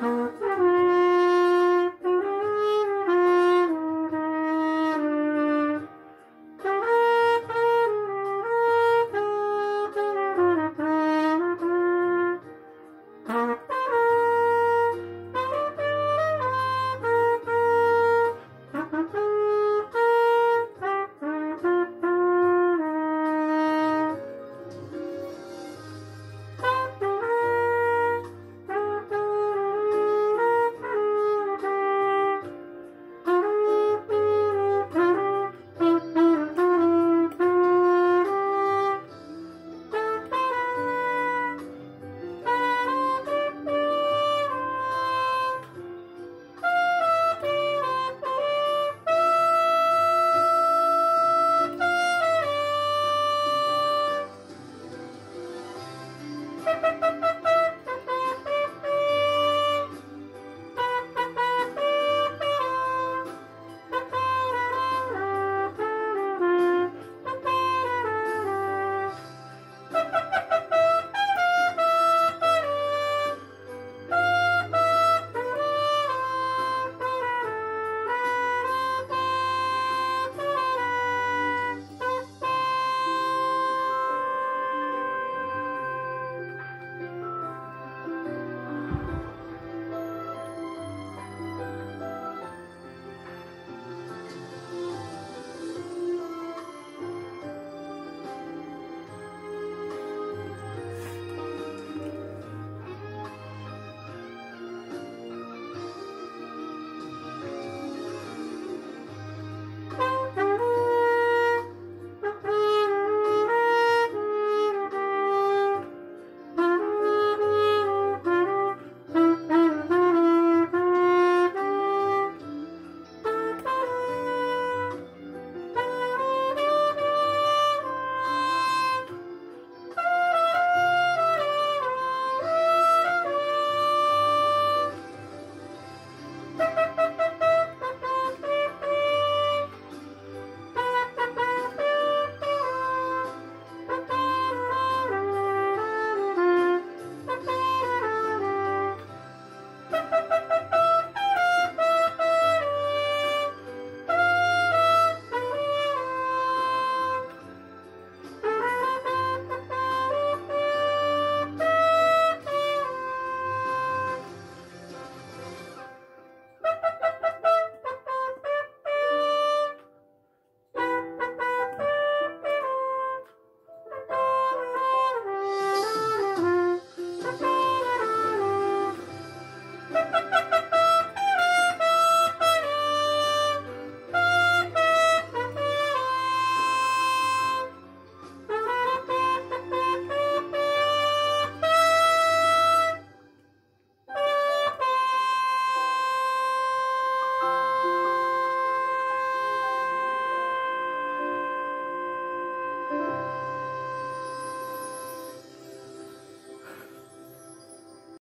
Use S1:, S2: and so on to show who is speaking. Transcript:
S1: Huh?